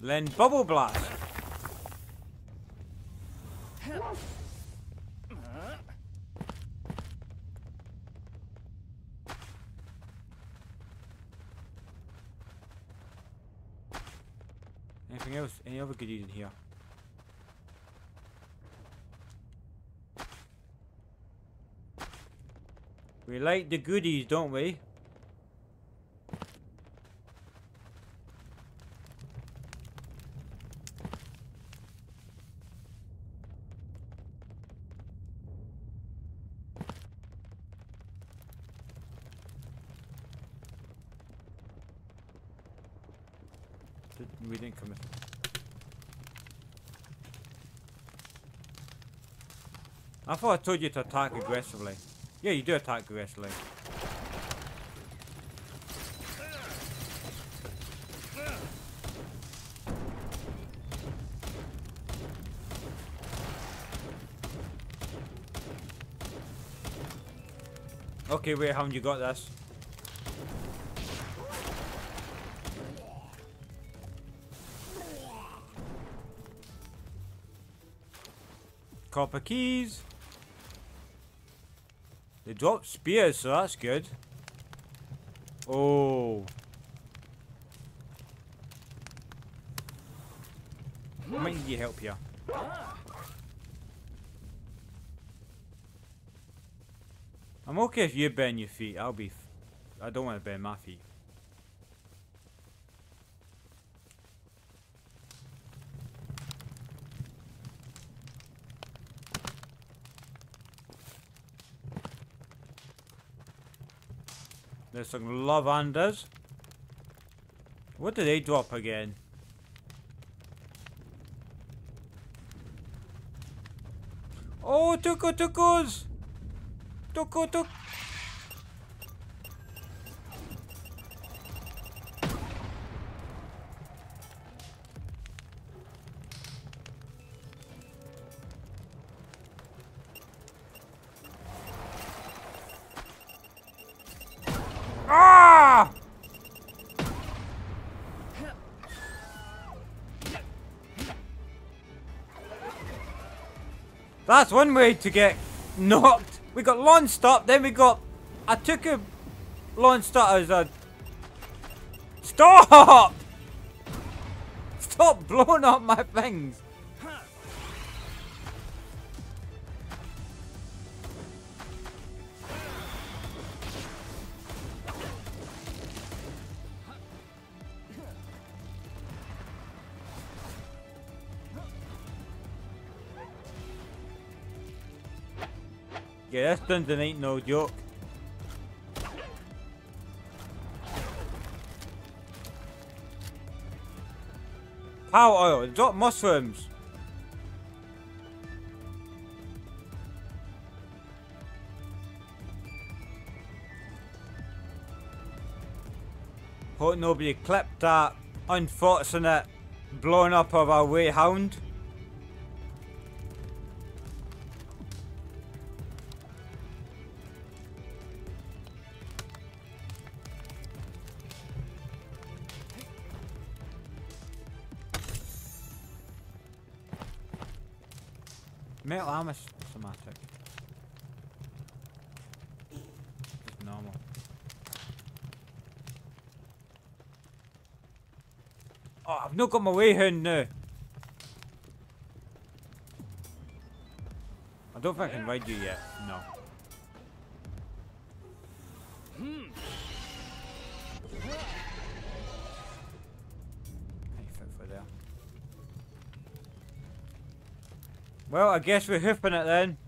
Then Bubble Blast. Anything else? Any other goodies in here? We like the goodies, don't we? Did- Didn't. I thought I told you to attack aggressively. Yeah, you do attack aggressively. Okay, wait, haven't you got this? Copper keys. They dropped spears, so that's good. Oh. I might need your help here. I'm okay if you bend your feet. I'll be. F I don't want to bend my feet. There's some Lovanders. What did they drop again? Oh, Tocotocos! Tuko Tuk. That's one way to get knocked. We got launch stop, then we got. I took a launch stop as a. Stop! Stop blowing up my things. Yeah, this Dundon ain't no joke. Power oil, drop mushrooms. Hope nobody clipped that unfortunate blowing up of our way hound. Armor somatic. Just normal. Oh, I've not got my way hound now. I don't think I can ride you yet. No. Well, I guess we're hoofing it then.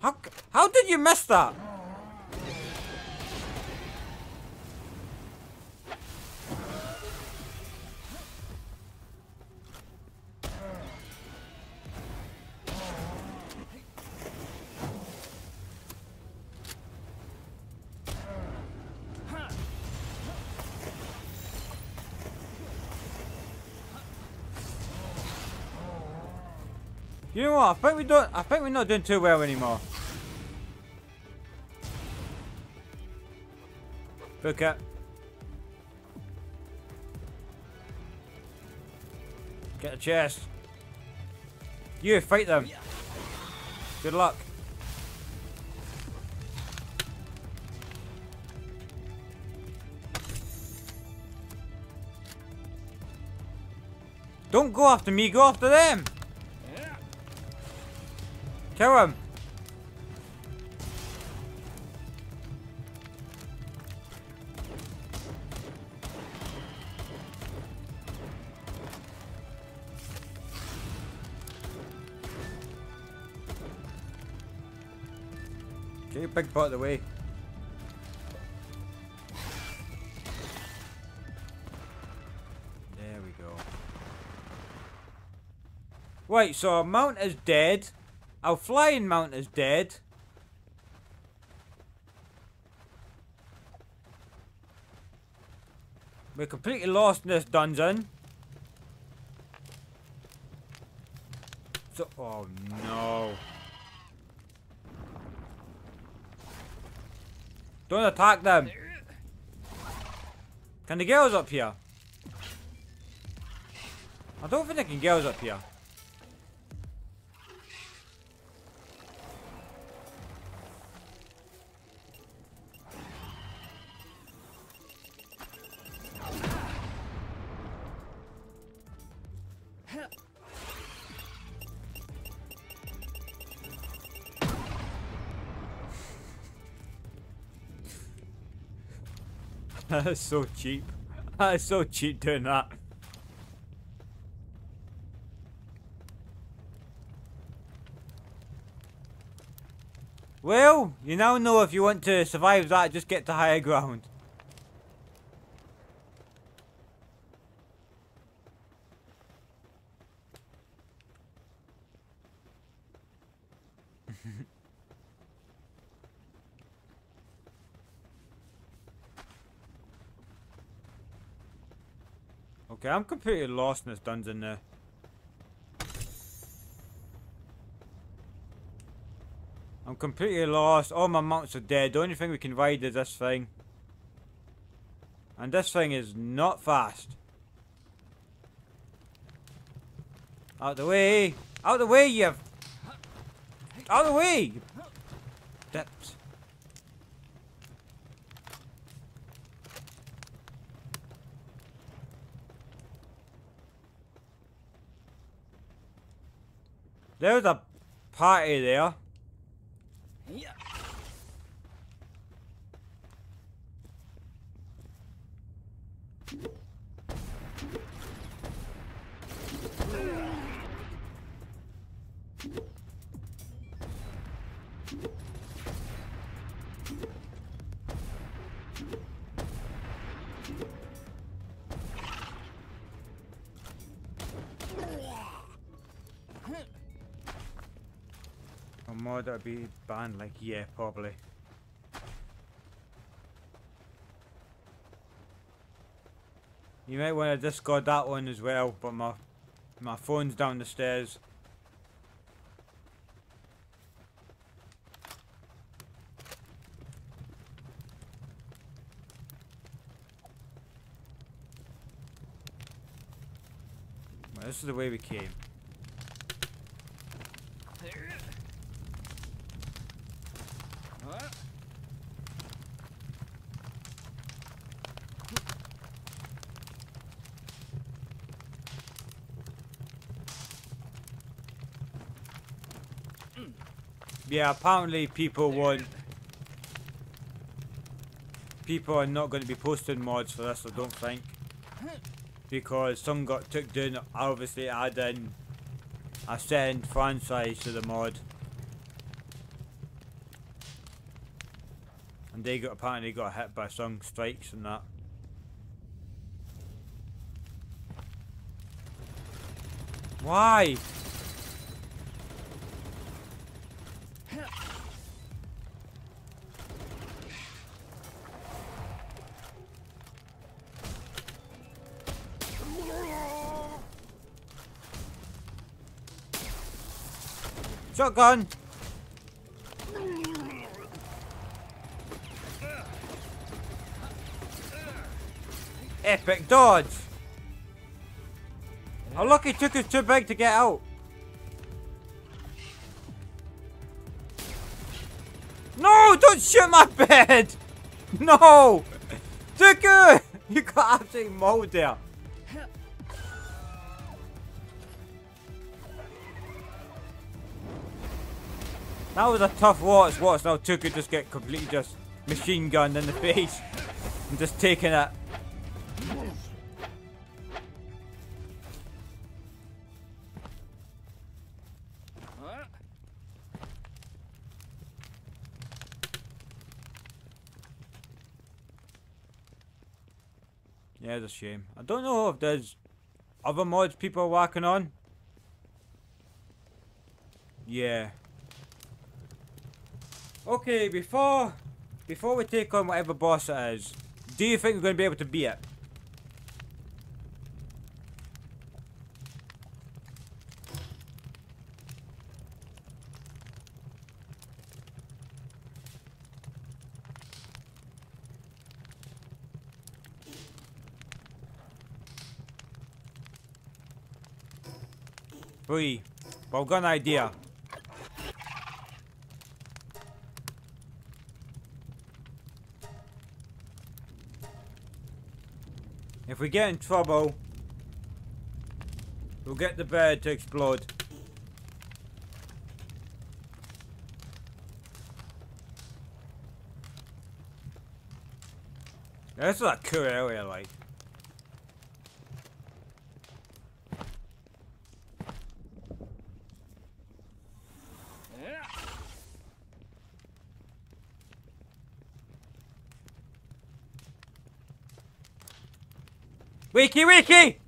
How, how did you miss that? You know what? I think we don't. I think we're not doing too well anymore. Book it. Get a chest. You fight them. Good luck. Don't go after me, go after them! Kill him! Get your big butt of the way. There we go. Wait, so our mount is dead. Our flying mount is dead. We're completely lost in this dungeon. So, oh no. Don't attack them. Can the girls up here? I don't think I can girls up here. That is so cheap. That is so cheap doing that. Well, you now know if you want to survive that, just get to higher ground. Okay, I'm completely lost in this dungeon now. I'm completely lost. All my mounts are dead. The only thing we can ride is this thing. And this thing is not fast. Out the way! Out the way, you... Out the way! Dips. There's a party there. A mod that'd be banned, like, yeah, probably. You might want to discard that one as well, but my my phone's down the stairs. Well, this is the way we came. Yeah, apparently people want... People are not going to be posting mods for this, I don't think. Because some got took down, obviously adding a second franchise to the mod. And they got apparently got hit by some strikes and that. Why? Shotgun! Epic dodge! Look, it took us too big to get out. Don't shoot my bed! No! Tuku! You got absolutely mauled there. That was a tough watch. Watch now Tuku just get completely just machine gunned in the face. And just taking it. A shame. I don't know if there's other mods people are working on. Yeah. Okay, before before we take on whatever boss it is, do you think we're going to be able to beat it? I've got an idea. If we get in trouble, we'll get the bed to explode. This is a cool area, like. Wiki Wiki!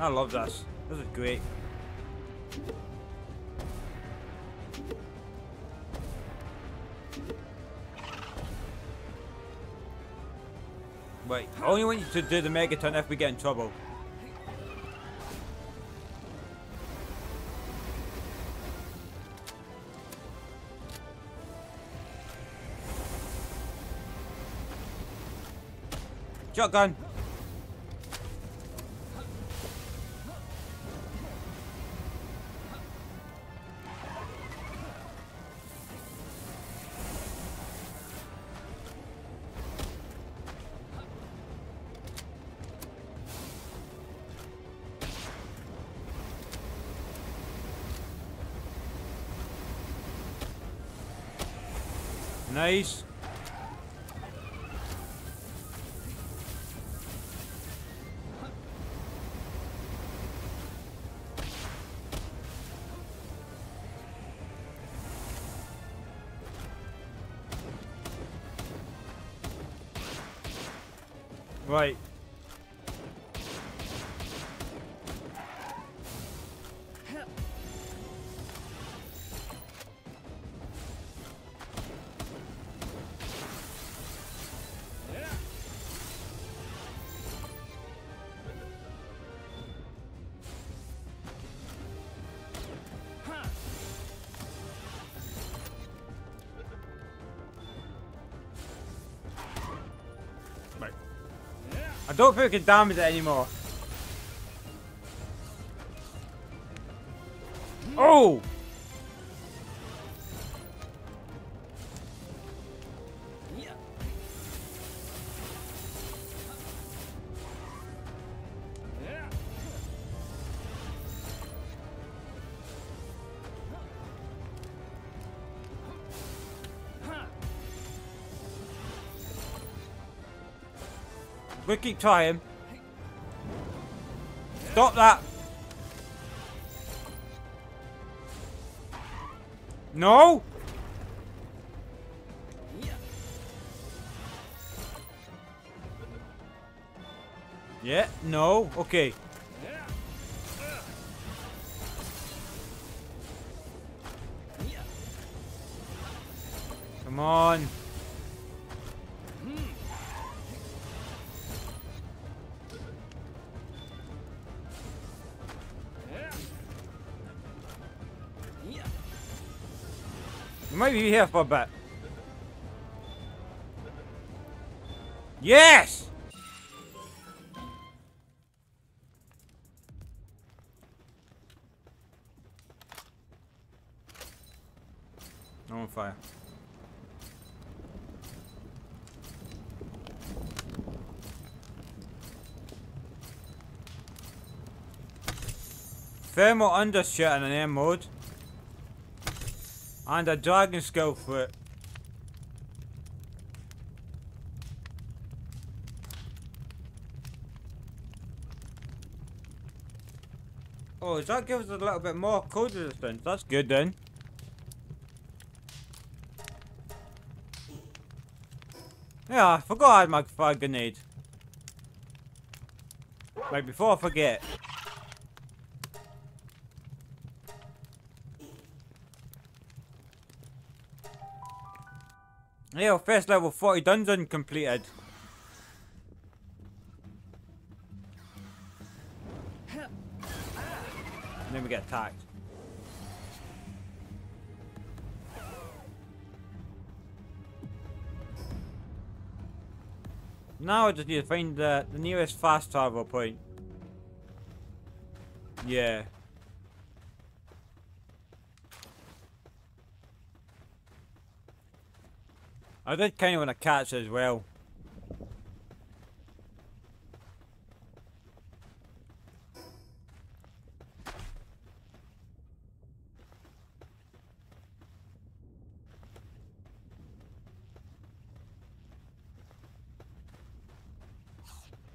I love this. This is great. Wait, I only want you to do the megaton if we get in trouble. Shotgun. Nice. I don't think we can damage it anymore. We keep trying. Stop that. No. Yeah, no, okay. Come on. Might be here for a bit. Yes! I'm on fire. Thermal undershirt in an air mode. And a dragon for it. Oh, that give us a little bit more cold resistance? That's good then. Yeah, I forgot I had my fire grenade. Like before I forget. Yeah, first level 40 dungeon completed. And then we get attacked. Now I just need to find the, the nearest fast travel point. Yeah. I did kind of want to catch it as well.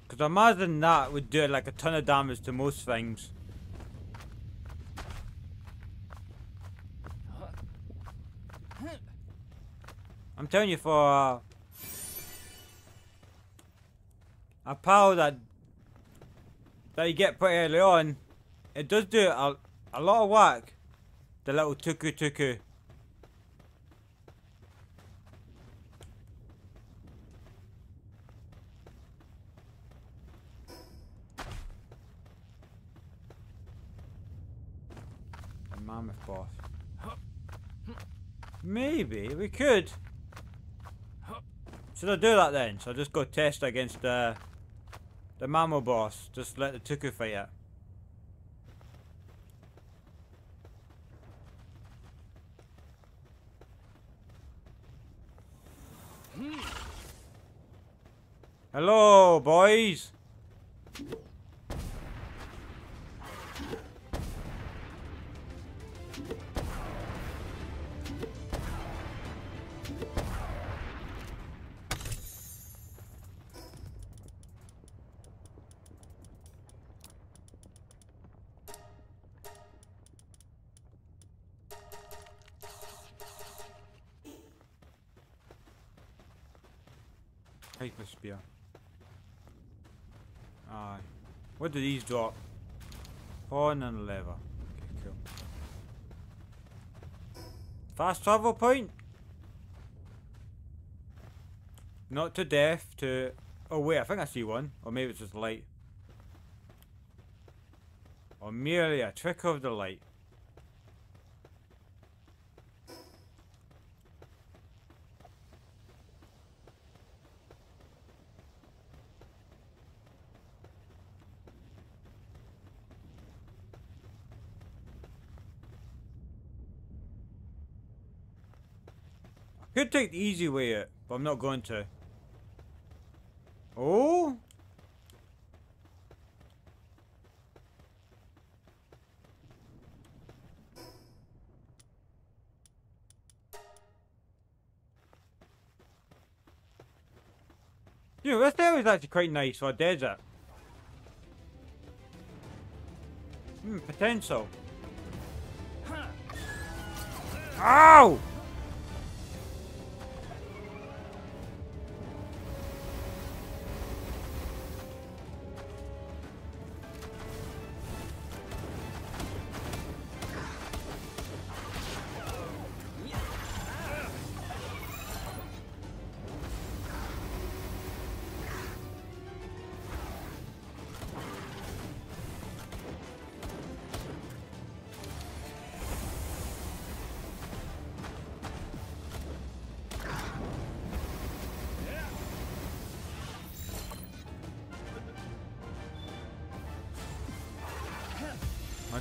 Because I imagine that would do like a ton of damage to most things. Telling you for uh, a power that that you get pretty early on, it does do a, a lot of work. The little Tocotoco. Mammoth boss. Maybe we could. Should I do that then? So I just go test against uh, the mammal boss. Just let the Tuku fight it. Hello, boys. Hyper spear. Aye. What do these drop? Horn and lever. Okay, cool. Fast travel point? Not to death, to... Oh wait, I think I see one. Or maybe it's just light. Or merely a trick of the light. Take the easy way out, but I'm not going to. Oh? Yeah, this area is actually quite nice for a desert. Hmm, potential. Ow!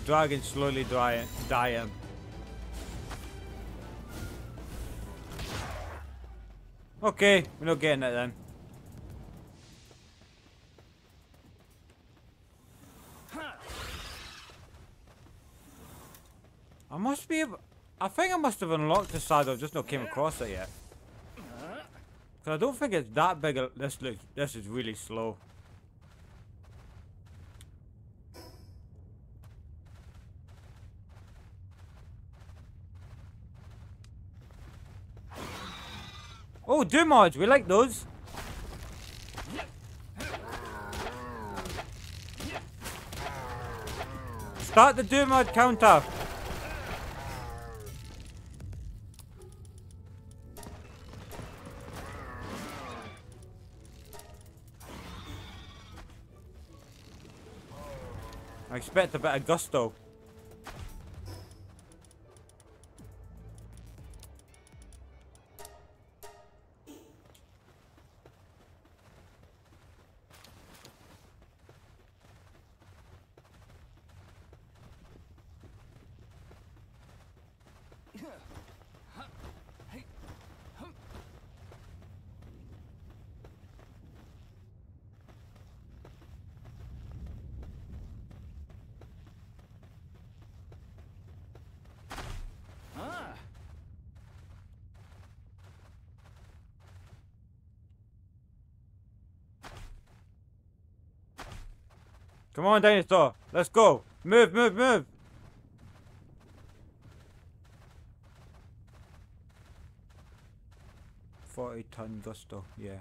Dragon slowly him. Okay, we're not getting it then. I must be able... I think I must have unlocked the saddle, just not came across it yet. Cause I don't think it's that big. This looks. This is really slow. Oh, Dumuds, we like those. Start the Doom mod counter. I expect a bit of gusto. Come on, dinosaur. Let's go. Move, move, move. Forty ton gusto, yeah.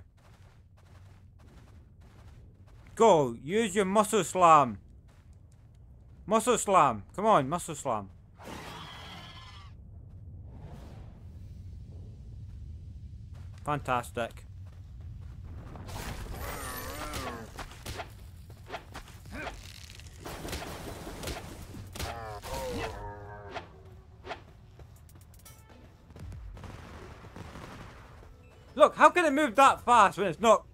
Go, use your muscle slam. Muscle slam. Come on, muscle slam. Fantastic. Look, how can it move that fast when it's not...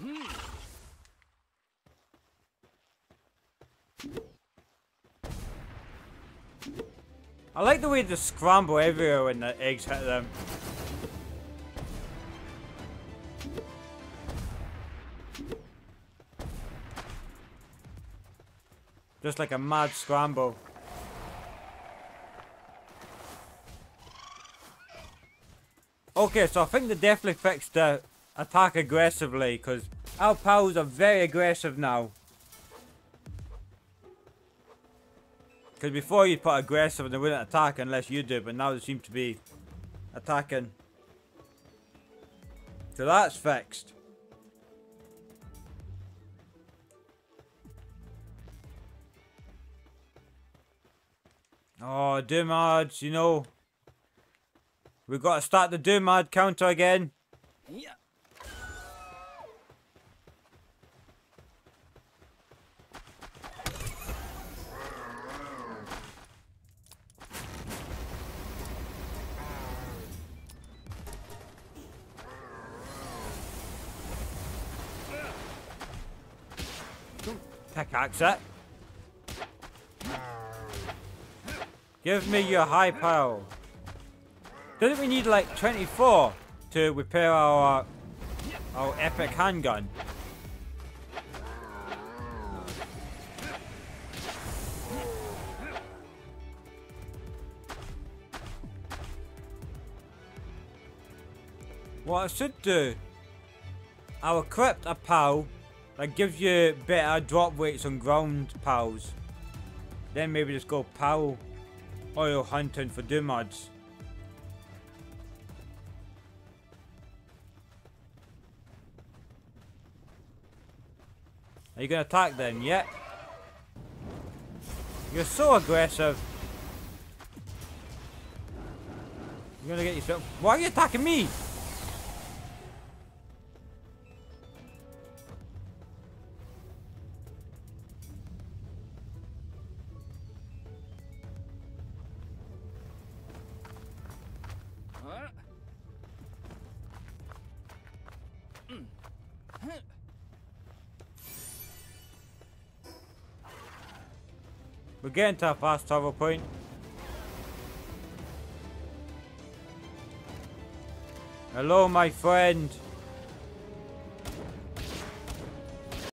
Hmm. I like the way they scramble everywhere when the eggs hit them. Just like a mad scramble. Okay, so I think they definitely fixed the attack aggressively, because our pals are very aggressive now. Because before you put aggressive and they wouldn't attack unless you do, but now they seem to be attacking. So that's fixed. Oh, Dumuds, you know. We've got to start the Doom mod counter again. Yeah. Pickaxe it. Give me your high power. Didn't we need like 24 to repair our our epic handgun? What I should do, I'll equip a POW that gives you better drop weights on ground POWs. Then maybe just go POW oil hunting for Doom. Are you gonna attack then? Yeah. You're so aggressive. You're gonna get yourself. Why are you attacking me? Getting to a fast travel point. Hello, my friend.